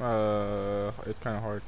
Uh, it's kind of hard.